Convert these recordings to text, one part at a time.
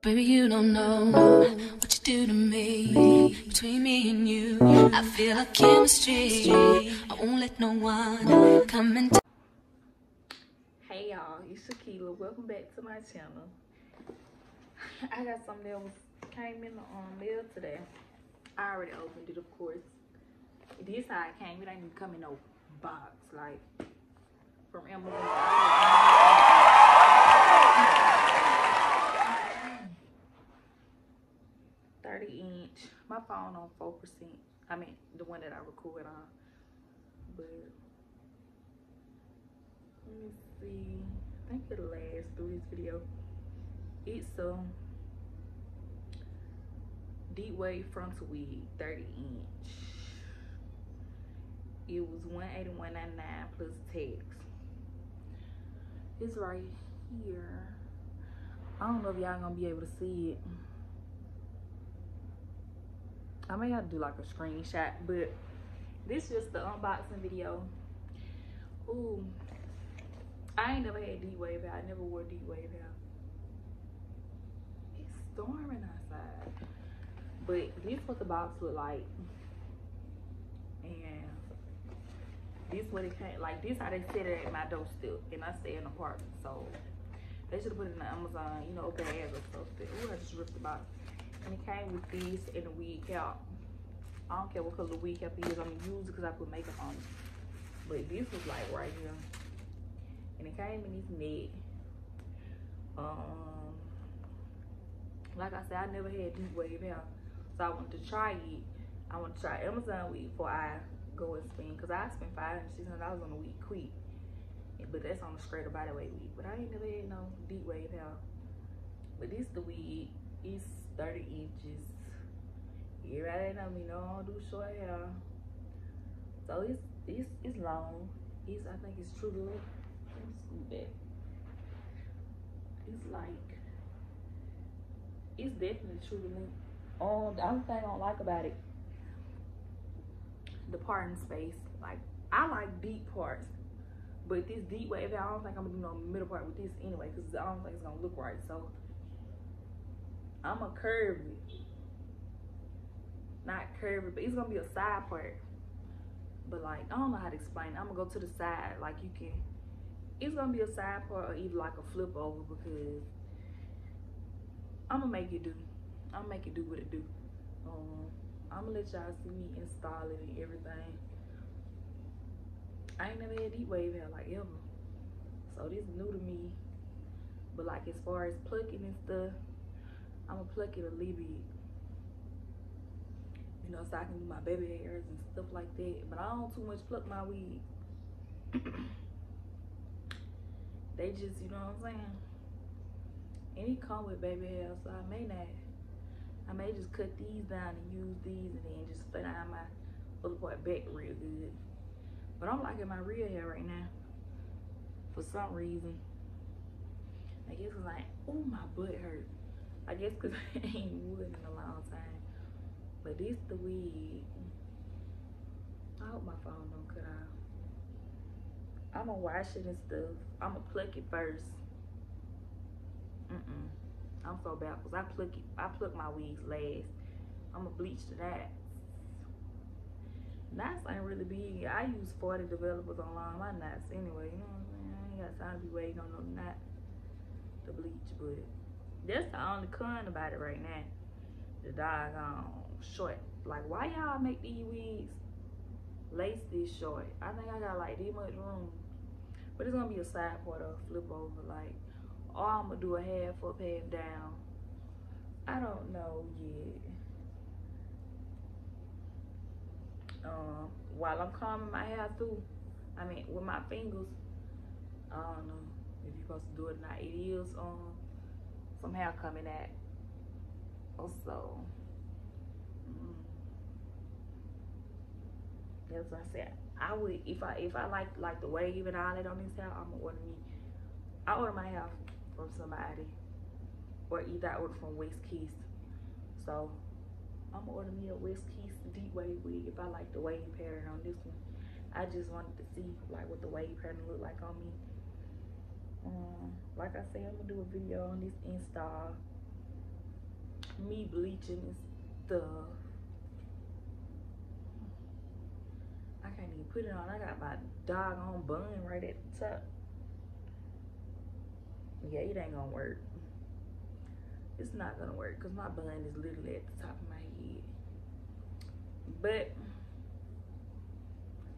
Baby, you don't know what you do to me. Between me and you, I feel like chemistry. I won't let no one come and. Hey y'all, it's Shakila. Welcome back to my channel. I got something that was came in the um, mail today. I already opened it, of course. This how it came. It ain't even come in no box like from Amazon. 30 inch. My phone on 4%. I mean, the one that I record on. But, let me see. I think it'll last through this video. It's a deep wave frontal wig, 30 inch. It was 181.99 plus tax. It's right here. I don't know if y'all gonna be able to see it. I may have to do like a screenshot, but this is just the unboxing video. Ooh, I ain't never had deep wave hair. I never wore deep wave hair. It's storming outside. But this what the box look like. And this what it came, like this how they set it at my doorstep. And I stay in an apartment, so they should have put it in the Amazon, you know, bag or something. Ooh, I just ripped the box. And it came with this and a wig cap. I don't care what color the wig cap is. I'm gonna use it because I put makeup on it. But this was like right here. And it came in this net. Um, like I said, I never had deep wave hair. So I wanted to try it. I want to try Amazon wig before I go and spend. Because I spent $500, $600 on a wig quick. But that's on the straighter body wave wig. But I ain't never had no deep wave hair. But this the wig. It's 30 inches. Everybody know me, no, I don't do short hair. So it's it's it's long. It's I think it's true to me scoot that. It's like it's definitely true to length. Um, the only thing I don't like about it, the parting space. Like I like deep parts, but this deep wave, I don't think I'm gonna do no middle part with this anyway, because I don't think it's gonna look right. So I'm a curve it. Not curve it, but it's gonna be a side part. But like, I don't know how to explain it. I'm gonna go to the side, like you can, it's gonna be a side part or even like a flip over because I'm gonna make it do. I'm gonna make it do what it do. Um, I'm gonna let y'all see me install it and everything. I ain't never had deep wave hair like ever. So this is new to me. But like as far as plucking and stuff, I'm gonna pluck it a little bit. You know, so I can do my baby hairs and stuff like that. But I don't too much pluck my weed. they just, you know what I'm saying? And it come with baby hair, so I may not. I may just cut these down and use these and then just put out my other part back real good. But I'm liking my real hair right now. For some reason. I guess it's like, oh my butt hurt. I guess because I ain't wood in a long time. But this the wig. I hope my phone don't cut off. I'm gonna wash it and stuff. I'm gonna pluck it first. Mm-mm. I'm so backwards. I pluck it. I pluck my wigs last. I'm gonna bleach the knots. Knots ain't really big. I use 40 developers on all my knots anyway. You know what I'm saying? I ain't got time to be waiting on no knot to bleach, but that's the only con about it right now. The doggone short. Like, why y'all make these wigs lace this short? I think I got like this much room. But it's gonna be a side part or flip over, like, or I'm gonna do a half up, half down. I don't know yet. Um, while I'm combing my hair through, I mean, with my fingers, I don't know if you're supposed to do it or not. It is, um, some hair coming at also. Mm, that's what I said. I would if I if I like like the wave and all that on this hair I'm gonna order me I order my hair from somebody or either I order from West Kiss so I'm gonna order me a West Kiss deep wave wig if I like the wave pattern on this one. I just wanted to see like what the wave pattern look like on me um, like I say I'm gonna do a video on this install. me bleaching and stuff. I can't even put it on. I got my dog doggone bun right at the top. Yeah, it ain't gonna work. It's not gonna work because my bun is literally at the top of my head. But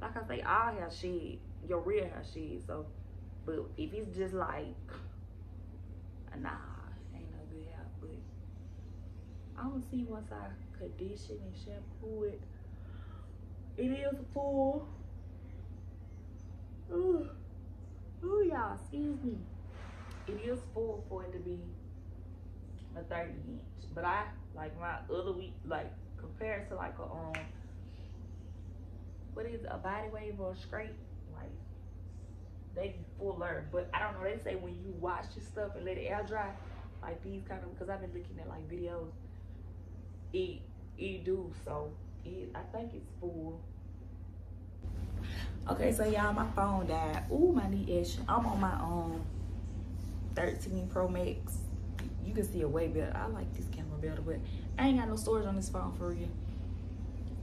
like I say, all hair shed. Your real hair shed. So, but if it's just like, nah, ain't no good. But I don't see once I condition and shampoo it. It is full. Ooh, ooh, y'all, excuse me. It is full for it to be a 30 inch. But I like my other week, like compared to like a um what is it, a body wave or a scrape, they fuller. But I don't know. They say when you wash your stuff and let it air dry, like these kind of because I've been looking at like videos, it it do so. It I think it's full. Okay, so y'all, my phone died. Ooh, my knee itch. I'm on my own 13 Pro Max. You can see it way better. I like this camera better, but I ain't got no storage on this phone for real.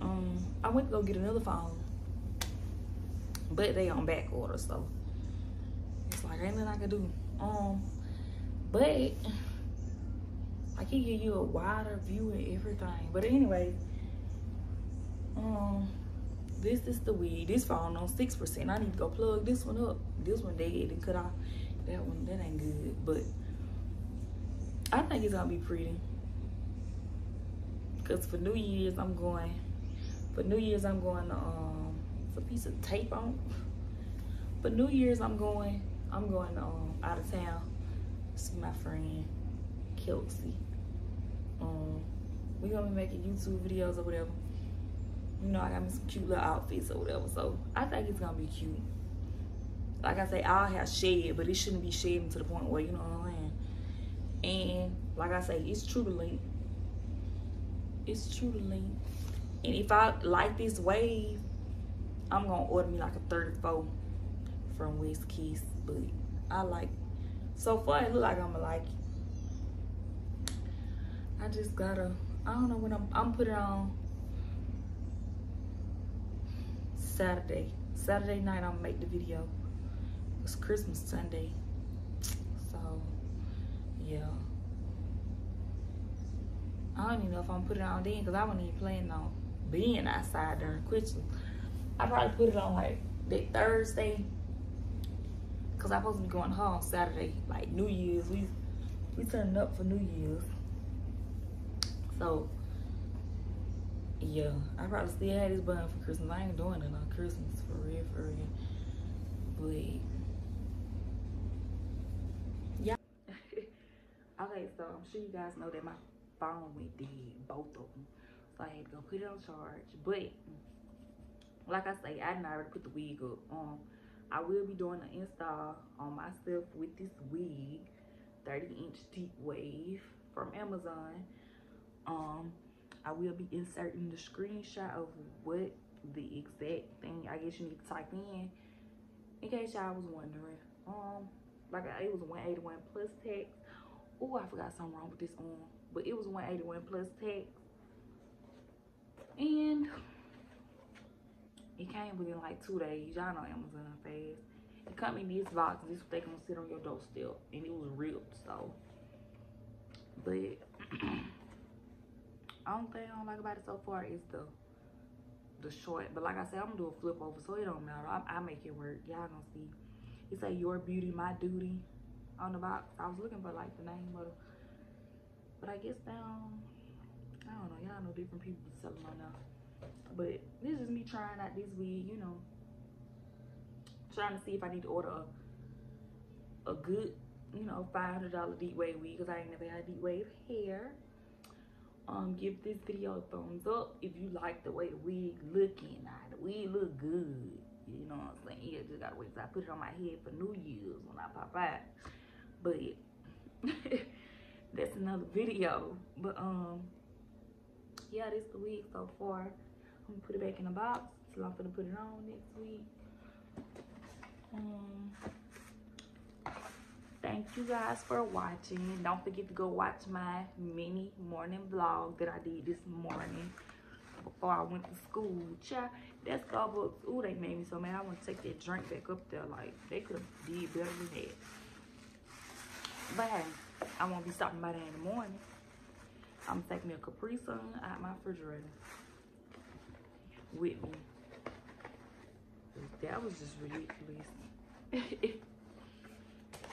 Um, I went to go get another phone, but they on back order, so like ain't nothing I can do. Um, but I can give you a wider view and everything. But anyway, um, this is the weed. This phone on six percent. I need to go plug this one up. This one dead and cut off. That one that ain't good, but I think it's gonna be pretty. Cause for New Year's I'm going for New Year's, I'm going to, um, it's a piece of tape on. For New Year's, I'm going, I'm going um, out of town. To see my friend, Kelsey. Um, we gonna be making YouTube videos or whatever. You know, I got me some cute little outfits or whatever. So I think it's gonna be cute. Like I say, I'll have shed, but it shouldn't be shedding to the point where you know what I'm saying. And like I say, it's true to link. It's true to link. And if I like this wave, I'm gonna order me like a 34 from West Kiss. But I like so far it look like I'm gonna like it. I just gotta I don't know when I'm I'm putting on Saturday. Saturday night I'm make the video. It's Christmas Sunday. So yeah. I don't even know if I'm putting it on then because I wasn't even planning on being outside during Christmas. I probably put it on like that Thursday. Cause I'm supposed to be going home Saturday, like New Year's. We we turning up for New Year's. So yeah, I probably still had this bun for Christmas. I ain't doing it on Christmas for real, for real. But yeah. okay, so I'm sure you guys know that my phone went dead, both of them. So I had to go put it on charge. But like I say, I didn't already put the wig up. Um, I will be doing an install on myself with this wig, 30 inch deep wave from Amazon. Um, I will be inserting the screenshot of what the exact thing I guess you need to type in in case y'all was wondering. Um, like I, it was 181 plus tax. Oh, I forgot something wrong with this arm, but it was 181 plus tax and it came within like two days. Y'all know Amazon fast. It come in this box. This what they gonna sit on your doorstep. And it was ripped, so. But only thing I don't like about it so far is the the short. But like I said, I'm gonna do a flip over, so it don't matter. I, I make it work. Y'all gonna see. It say your beauty, my duty on the box. I was looking for like the name of it. But I guess down. I don't know. Y'all know different people selling on now. But this is me trying out this wig, you know. Trying to see if I need to order a, a good, you know, $500 deep wave wig because I ain't never had deep wave hair. Um, give this video a thumbs up if you like the way the wig looking. Now, the wig look good. You know what I'm saying? Yeah, just gotta wait till I put it on my head for New Year's when I pop out. But that's another video. But um yeah, this the week so far. I'm gonna put it back in the box. So I'm gonna put it on next week. Um, thank you guys for watching. Don't forget to go watch my mini morning vlog that I did this morning before I went to school. Child, that Starbucks, ooh, they made me so mad. I want to take that drink back up there. Like, they could have did better than that. But hey, I won't be stopping by there in the morning. I'm taking me a Capri Sun out my refrigerator with me. That was just ridiculous.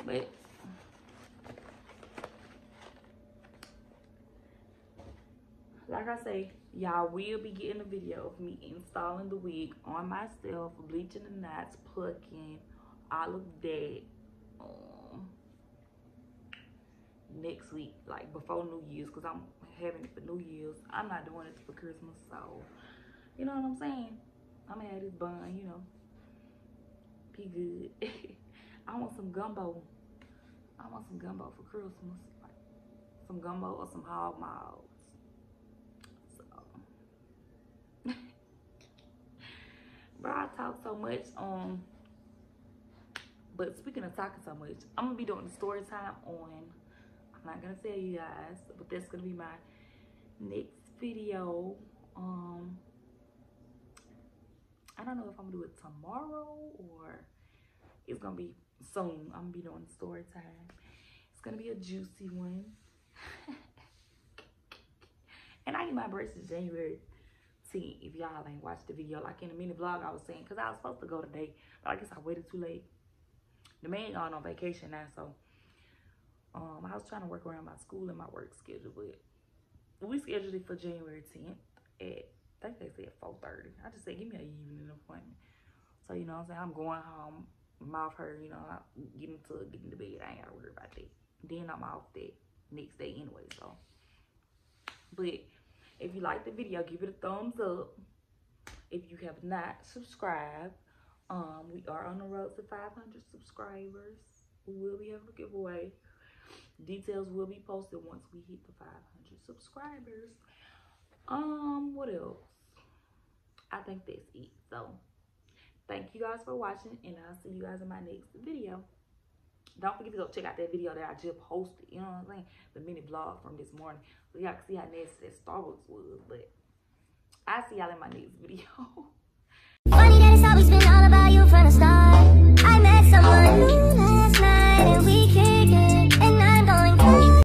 but like I say, y'all will be getting a video of me installing the wig on myself, bleaching the knots, plucking, all of that. Um, next week, like before New Year's, because I'm having it for New Year's. I'm not doing it for Christmas, so you know what I'm saying? I'm gonna have this bun, you know, be good. I want some gumbo. I want some gumbo for Christmas, like some gumbo or some hog maws. But I talk so much. Um, but speaking of talking so much, I'm gonna be doing the story time on. I'm not gonna tell you guys, but that's gonna be my next video. Um, I don't know if I'm gonna do it tomorrow or it's gonna be soon. I'm gonna be doing story time. It's gonna be a juicy one. and I get my braces January see if y'all ain't watched the video. Like in the mini vlog I was saying, because I was supposed to go today, but I guess I waited too late. The man gone on vacation now, so um, I was trying to work around my school and my work schedule, but we scheduled it for January 10th at, Think they said 4.30. I just said, give me an evening appointment. So, you know I'm saying? I'm going home, mouth hurt, you know, getting to getting to bed. I ain't got to worry about that. Then I'm off that next day anyway, so. But if you like the video, give it a thumbs up. If you have not subscribed, um, we are on the road to 500 subscribers. We will be having a giveaway. Details will be posted once we hit the 500 subscribers. Um, what else? I think that's it. So, thank you guys for watching, and I'll see you guys in my next video. Don't forget to go check out that video that I just posted. You know what I'm saying? The mini vlog from this morning. So y'all can see how nasty that Starbucks was. But I'll see y'all in my next video.